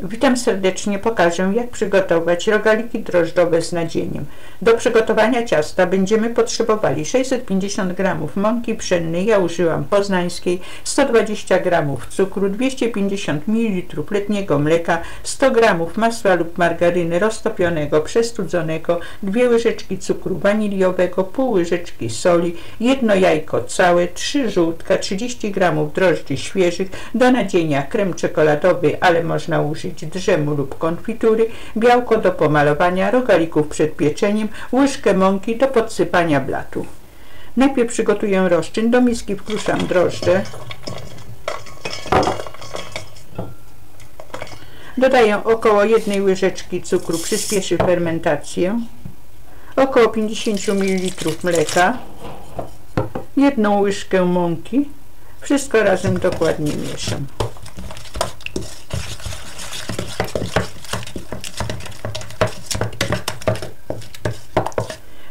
Witam serdecznie, pokażę jak przygotować rogaliki drożdżowe z nadzieniem. Do przygotowania ciasta będziemy potrzebowali 650 g mąki pszennej, ja użyłam poznańskiej, 120 g cukru, 250 ml letniego mleka, 100 g masła lub margaryny roztopionego, przestudzonego, 2 łyżeczki cukru waniliowego, pół łyżeczki soli, jedno jajko całe, 3 żółtka, 30 g drożdży świeżych, do nadzienia krem czekoladowy, ale można użyć użyć drzemu lub konfitury, białko do pomalowania, rogalików przed pieczeniem, łyżkę mąki do podsypania blatu. Najpierw przygotuję rozczyn. Do miski wkruszam drożdże. Dodaję około jednej łyżeczki cukru, przyspieszy fermentację. Około 50 ml mleka. Jedną łyżkę mąki. Wszystko razem dokładnie mieszam.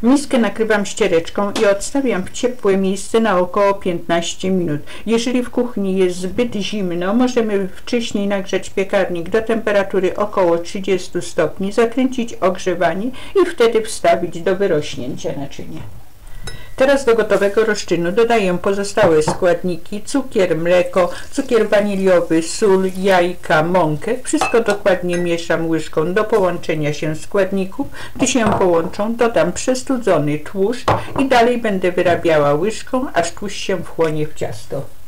Miskę nakrywam ściereczką i odstawiam w ciepłe miejsce na około 15 minut. Jeżeli w kuchni jest zbyt zimno, możemy wcześniej nagrzać piekarnik do temperatury około 30 stopni, zakręcić ogrzewanie i wtedy wstawić do wyrośnięcia naczynia. Teraz do gotowego rozczynu dodaję pozostałe składniki, cukier, mleko, cukier waniliowy, sól, jajka, mąkę. Wszystko dokładnie mieszam łyżką do połączenia się składników. Gdy się połączą, dodam przestudzony tłuszcz i dalej będę wyrabiała łyżką, aż tłuszcz się wchłonie w ciasto.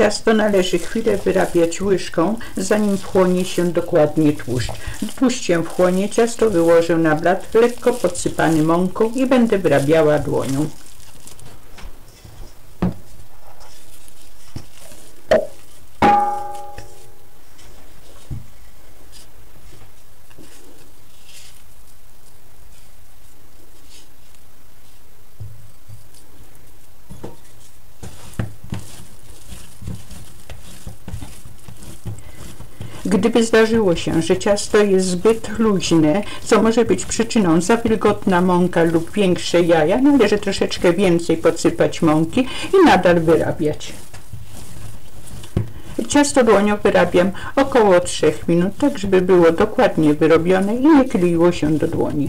Ciasto należy chwilę wyrabiać łyżką, zanim wchłonie się dokładnie tłuszcz. Tłuszcz się wchłonie, ciasto wyłożę na blat lekko podsypany mąką i będę wyrabiała dłonią. Gdyby zdarzyło się, że ciasto jest zbyt luźne, co może być przyczyną za wilgotna mąka lub większe jaja, należy troszeczkę więcej podsypać mąki i nadal wyrabiać. Ciasto dłonią wyrabiam około 3 minut, tak żeby było dokładnie wyrobione i nie kleiło się do dłoni.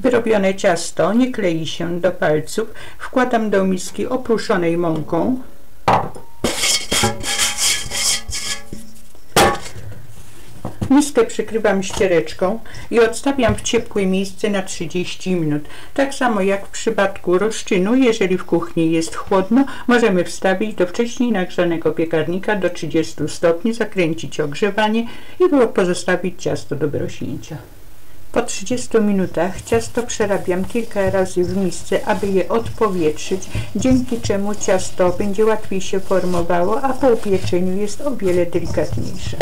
Wyrobione ciasto nie klei się do palców. Wkładam do miski opruszonej mąką. Miskę przykrywam ściereczką i odstawiam w ciepłe miejsce na 30 minut. Tak samo jak w przypadku rozczynu, jeżeli w kuchni jest chłodno, możemy wstawić do wcześniej nagrzanego piekarnika do 30 stopni, zakręcić ogrzewanie i pozostawić ciasto do wyrośnięcia. Po 30 minutach ciasto przerabiam kilka razy w misce, aby je odpowietrzyć, dzięki czemu ciasto będzie łatwiej się formowało, a po upieczeniu jest o wiele delikatniejsze.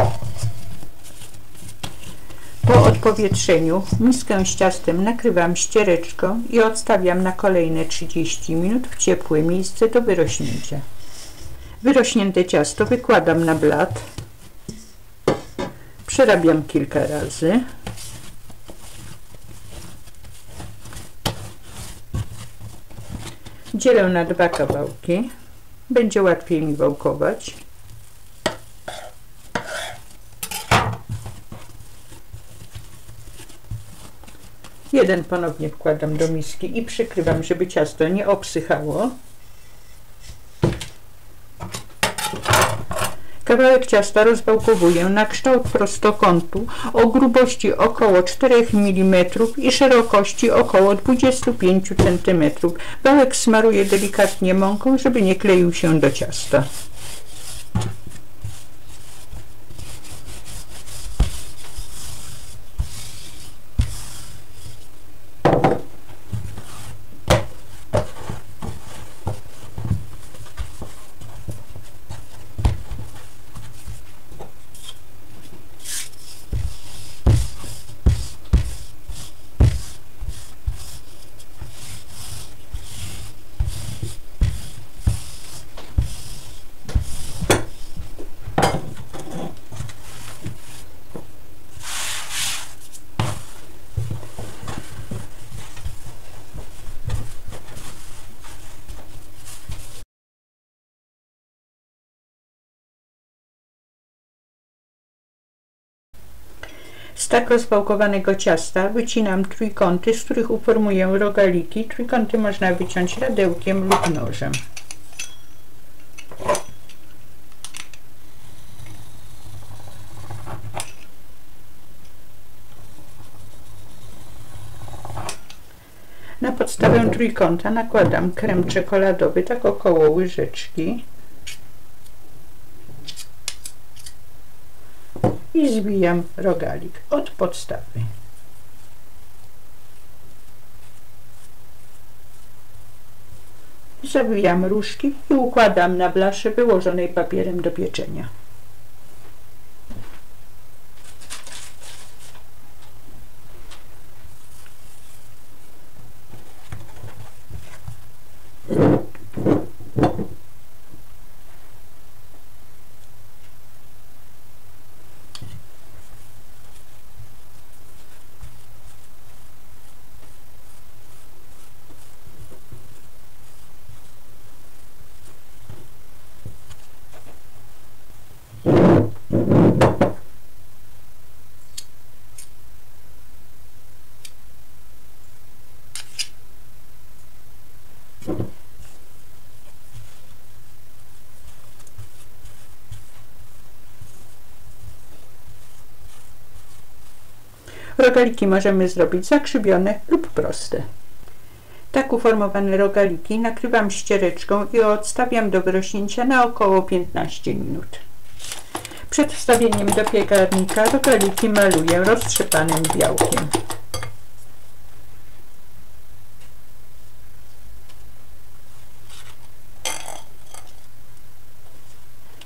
Po odpowietrzeniu miskę z ciastem nakrywam ściereczką i odstawiam na kolejne 30 minut w ciepłe miejsce do wyrośnięcia. Wyrośnięte ciasto wykładam na blat, przerabiam kilka razy. Dzielę na dwa kawałki. Będzie łatwiej mi wałkować. Jeden ponownie wkładam do miski i przykrywam, żeby ciasto nie obsychało. Kawałek ciasta rozwałkowuję na kształt prostokątu o grubości około 4 mm i szerokości około 25 cm. Wałek smaruję delikatnie mąką, żeby nie kleił się do ciasta. Z tak rozwałkowanego ciasta wycinam trójkąty, z których uformuję rogaliki. Trójkąty można wyciąć radełkiem lub nożem. Na podstawę trójkąta nakładam krem czekoladowy, tak około łyżeczki. I zwijam rogalik od podstawy. Zawijam różki i układam na blasze wyłożonej papierem do pieczenia. Rogaliki możemy zrobić zakrzywione lub proste. Tak uformowane rogaliki nakrywam ściereczką i odstawiam do wyrośnięcia na około 15 minut. Przed wstawieniem do piekarnika rogaliki maluję roztrzepanym białkiem.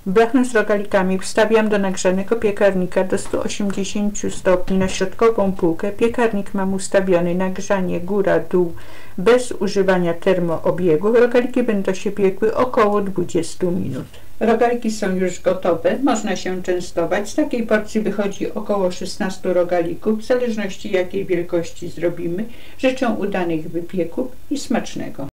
Blachę z rogalikami wstawiam do nagrzanego piekarnika do 180 stopni na środkową półkę. Piekarnik mam ustawiony na grzanie góra-dół bez używania termoobiegu. Rogaliki będą się piekły około 20 minut. Rogaliki są już gotowe, można się częstować. Z takiej porcji wychodzi około 16 rogalików, w zależności jakiej wielkości zrobimy. Życzę udanych wypieków i smacznego.